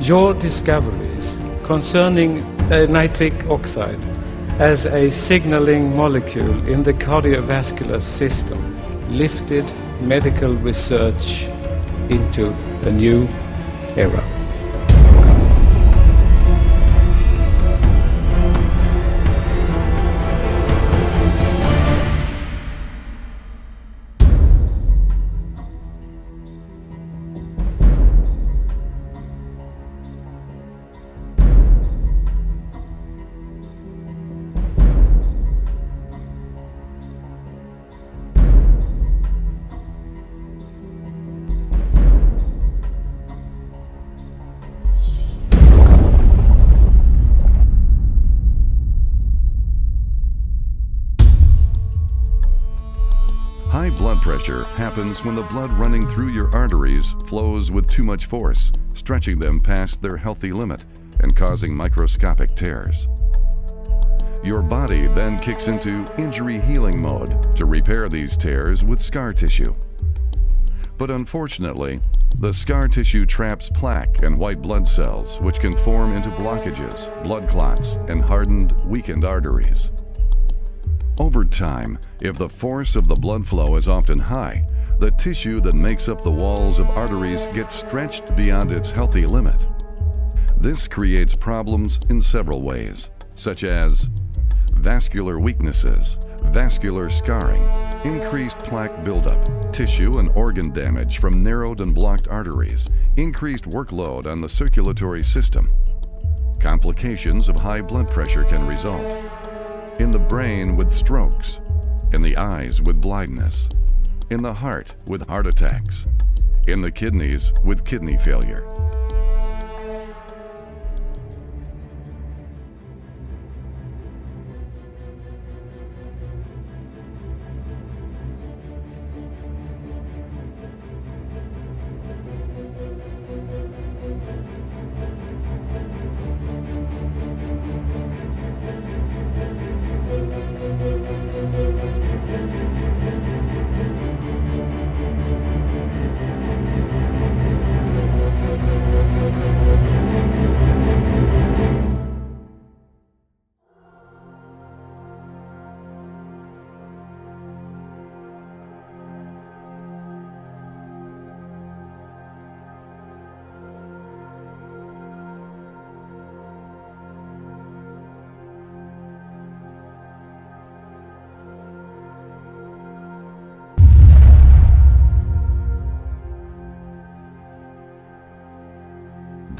your discoveries concerning uh, nitric oxide as a signaling molecule in the cardiovascular system lifted medical research into a new era. High blood pressure happens when the blood running through your arteries flows with too much force, stretching them past their healthy limit and causing microscopic tears. Your body then kicks into injury healing mode to repair these tears with scar tissue. But unfortunately, the scar tissue traps plaque and white blood cells, which can form into blockages, blood clots, and hardened, weakened arteries. Over time, if the force of the blood flow is often high, the tissue that makes up the walls of arteries gets stretched beyond its healthy limit. This creates problems in several ways, such as vascular weaknesses, vascular scarring, increased plaque buildup, tissue and organ damage from narrowed and blocked arteries, increased workload on the circulatory system. Complications of high blood pressure can result brain with strokes, in the eyes with blindness, in the heart with heart attacks, in the kidneys with kidney failure.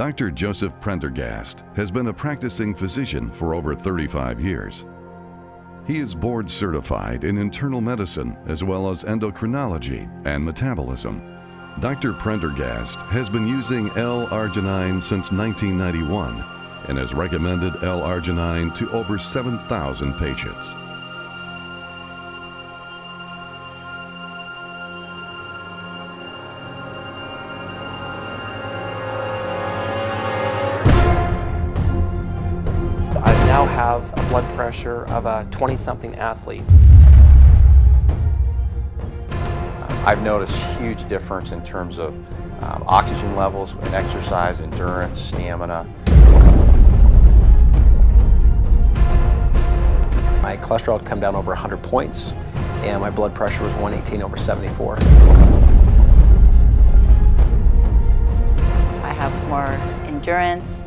Dr. Joseph Prendergast has been a practicing physician for over 35 years. He is board certified in internal medicine as well as endocrinology and metabolism. Dr. Prendergast has been using L-arginine since 1991 and has recommended L-arginine to over 7,000 patients. Have a blood pressure of a 20 something athlete. I've noticed huge difference in terms of um, oxygen levels and exercise, endurance, stamina. My cholesterol had come down over 100 points and my blood pressure was 118 over 74. I have more endurance.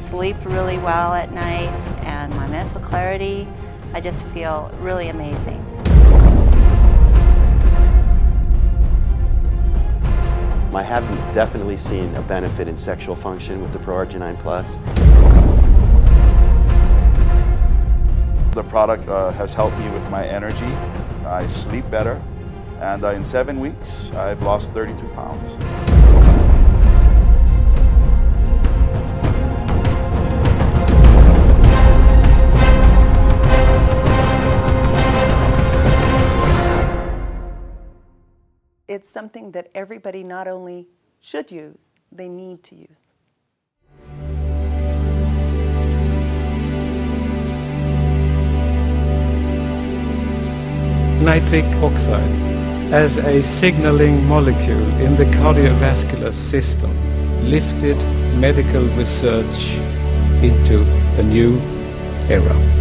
I sleep really well at night and my mental clarity, I just feel really amazing. I have definitely seen a benefit in sexual function with the ProArgi9 Plus. The product uh, has helped me with my energy. I sleep better. And uh, in seven weeks, I've lost 32 pounds. It's something that everybody not only should use, they need to use. nitric oxide as a signaling molecule in the cardiovascular system lifted medical research into a new era.